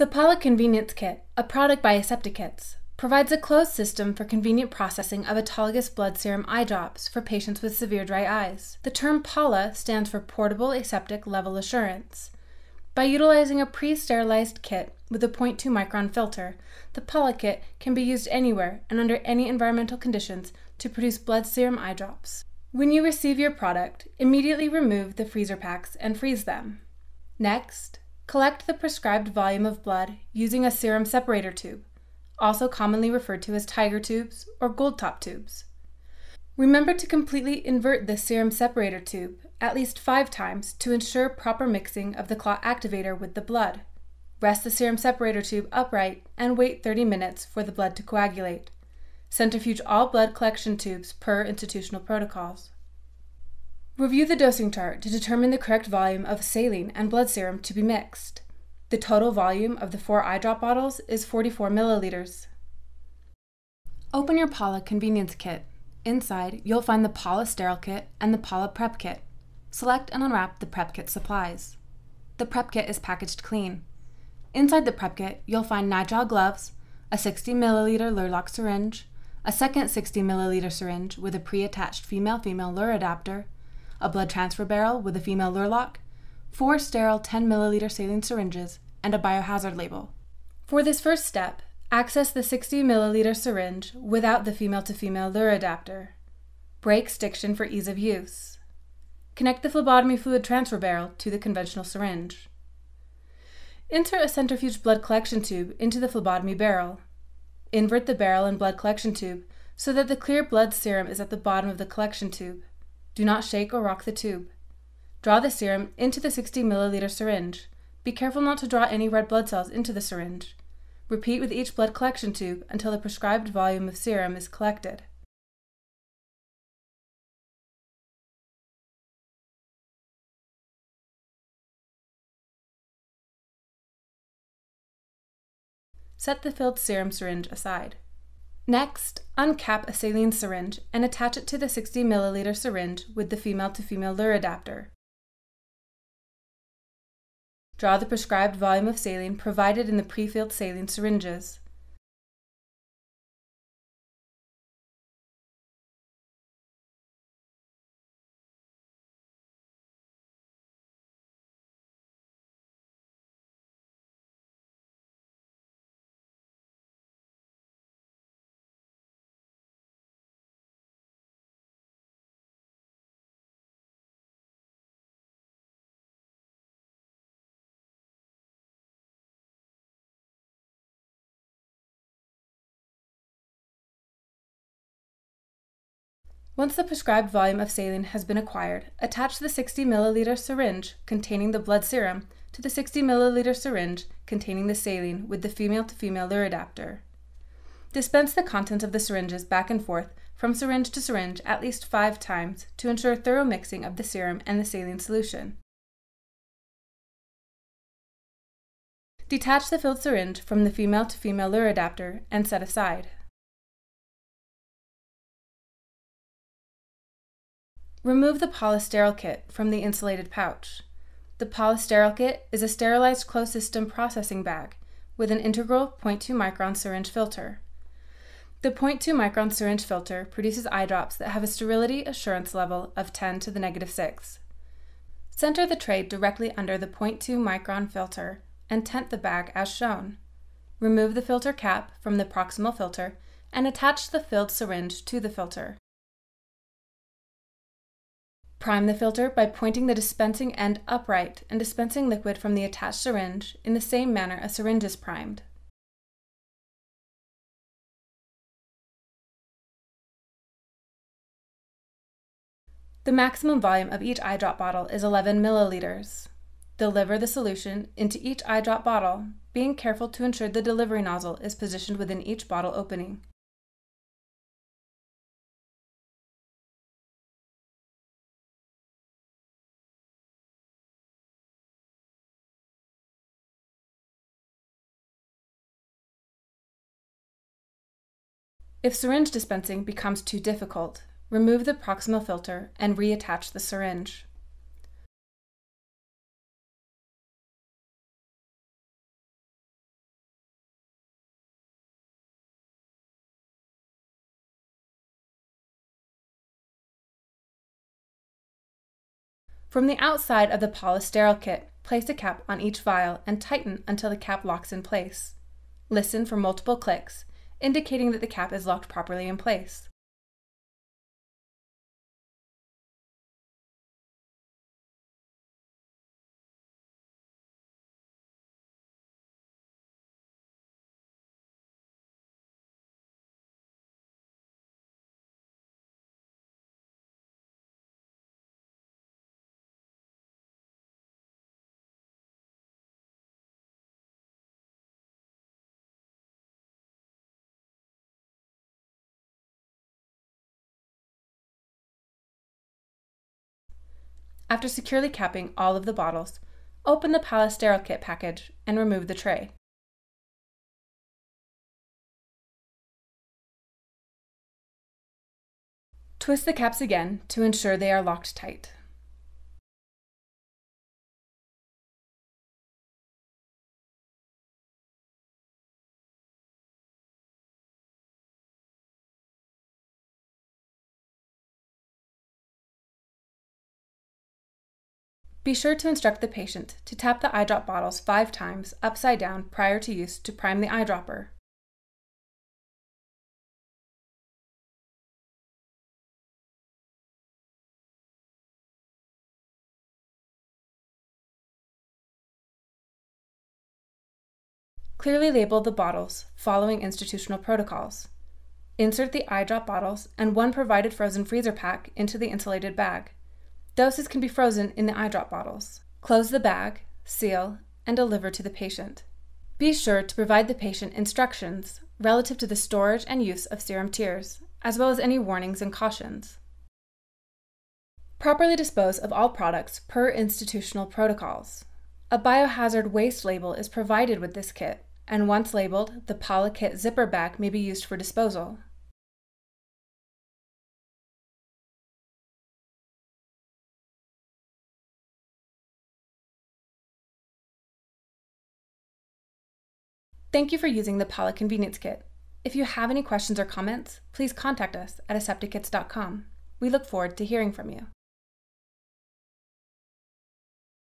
The Pala Convenience Kit, a product by Aseptikits, provides a closed system for convenient processing of autologous blood serum eye drops for patients with severe dry eyes. The term PALA stands for Portable Aseptic Level Assurance. By utilizing a pre-sterilized kit with a 0.2 micron filter, the PALA kit can be used anywhere and under any environmental conditions to produce blood serum eye drops. When you receive your product, immediately remove the freezer packs and freeze them. Next, Collect the prescribed volume of blood using a serum separator tube, also commonly referred to as tiger tubes or gold top tubes. Remember to completely invert the serum separator tube at least five times to ensure proper mixing of the clot activator with the blood. Rest the serum separator tube upright and wait 30 minutes for the blood to coagulate. Centrifuge all blood collection tubes per institutional protocols. Review the dosing chart to determine the correct volume of saline and blood serum to be mixed. The total volume of the four eye drop bottles is 44 milliliters. Open your Pala convenience kit. Inside, you'll find the Pala sterile kit and the Pala prep kit. Select and unwrap the prep kit supplies. The prep kit is packaged clean. Inside the prep kit, you'll find nitrile gloves, a 60 milliliter Luer lock syringe, a second 60 milliliter syringe with a pre-attached female-female Luer adapter, a blood transfer barrel with a female Luer lock, four sterile 10 milliliter saline syringes, and a biohazard label. For this first step, access the 60 milliliter syringe without the female to female Luer adapter. Break stiction for ease of use. Connect the phlebotomy fluid transfer barrel to the conventional syringe. Insert a centrifuge blood collection tube into the phlebotomy barrel. Invert the barrel and blood collection tube so that the clear blood serum is at the bottom of the collection tube. Do not shake or rock the tube. Draw the serum into the 60 milliliter syringe. Be careful not to draw any red blood cells into the syringe. Repeat with each blood collection tube until the prescribed volume of serum is collected. Set the filled serum syringe aside. Next, uncap a saline syringe and attach it to the 60 milliliter syringe with the female to female Luer adapter. Draw the prescribed volume of saline provided in the pre-filled saline syringes. Once the prescribed volume of saline has been acquired, attach the 60 milliliter syringe containing the blood serum to the 60 milliliter syringe containing the saline with the female to female Luer adapter. Dispense the contents of the syringes back and forth from syringe to syringe at least five times to ensure thorough mixing of the serum and the saline solution. Detach the filled syringe from the female to female Luer adapter and set aside. Remove the Pala kit from the insulated pouch. The Pala kit is a sterilized closed system processing bag with an integral 0.2 micron syringe filter. The 0.2 micron syringe filter produces eye drops that have a sterility assurance level of 10 to the negative 6. Center the tray directly under the 0.2 micron filter and tent the bag as shown. Remove the filter cap from the proximal filter and attach the filled syringe to the filter. Prime the filter by pointing the dispensing end upright and dispensing liquid from the attached syringe in the same manner a syringe is primed. The maximum volume of each eye drop bottle is 11 milliliters. Deliver the solution into each eye drop bottle, being careful to ensure the delivery nozzle is positioned within each bottle opening. If syringe dispensing becomes too difficult, remove the proximal filter and reattach the syringe. From the outside of the Pala sterile kit, place a cap on each vial and tighten until the cap locks in place. Listen for multiple clicks indicating that the cap is locked properly in place. After securely capping all of the bottles, open the Pala Sterile Kit package and remove the tray. Twist the caps again to ensure they are locked tight. Be sure to instruct the patient to tap the eyedrop bottles five times upside down prior to use to prime the eyedropper. Clearly label the bottles following institutional protocols. Insert the eyedrop bottles and one provided frozen freezer pack into the insulated bag. Doses can be frozen in the eye drop bottles. Close the bag, seal, and deliver to the patient. Be sure to provide the patient instructions relative to the storage and use of serum tears, as well as any warnings and cautions. Properly dispose of all products per institutional protocols. A biohazard waste label is provided with this kit, and once labeled, the Pala Kit zipper bag may be used for disposal. Thank you for using the Pala Convenience Kit. If you have any questions or comments, please contact us at aseptikits.com. We look forward to hearing from you.